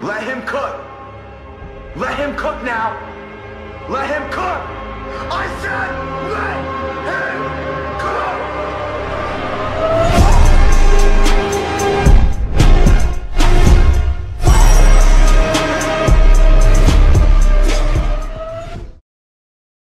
Let him cook. Let him cook now. Let him cook.